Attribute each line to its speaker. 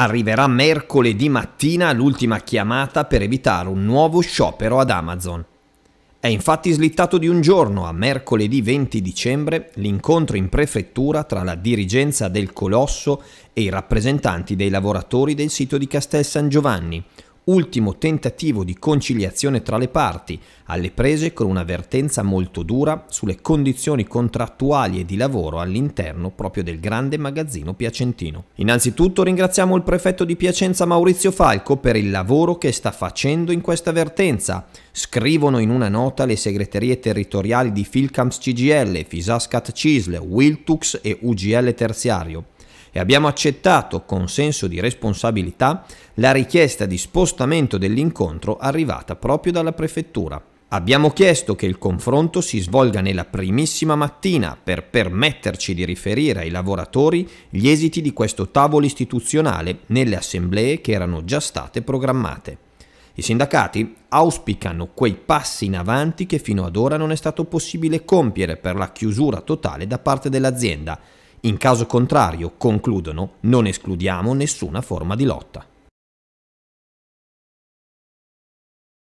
Speaker 1: Arriverà mercoledì mattina l'ultima chiamata per evitare un nuovo sciopero ad Amazon. È infatti slittato di un giorno a mercoledì 20 dicembre l'incontro in prefettura tra la dirigenza del Colosso e i rappresentanti dei lavoratori del sito di Castel San Giovanni, ultimo tentativo di conciliazione tra le parti, alle prese con un'avvertenza molto dura sulle condizioni contrattuali e di lavoro all'interno proprio del grande magazzino piacentino. Innanzitutto ringraziamo il prefetto di Piacenza Maurizio Falco per il lavoro che sta facendo in questa avvertenza. Scrivono in una nota le segreterie territoriali di Filcams CGL, Fisascat Cisle, Wiltux e UGL Terziario e abbiamo accettato con senso di responsabilità la richiesta di spostamento dell'incontro arrivata proprio dalla prefettura. Abbiamo chiesto che il confronto si svolga nella primissima mattina per permetterci di riferire ai lavoratori gli esiti di questo tavolo istituzionale nelle assemblee che erano già state programmate. I sindacati auspicano quei passi in avanti che fino ad ora non è stato possibile compiere per la chiusura totale da parte dell'azienda in caso contrario, concludono, non escludiamo nessuna forma di lotta.